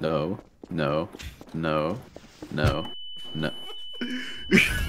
No. No. No. No. No.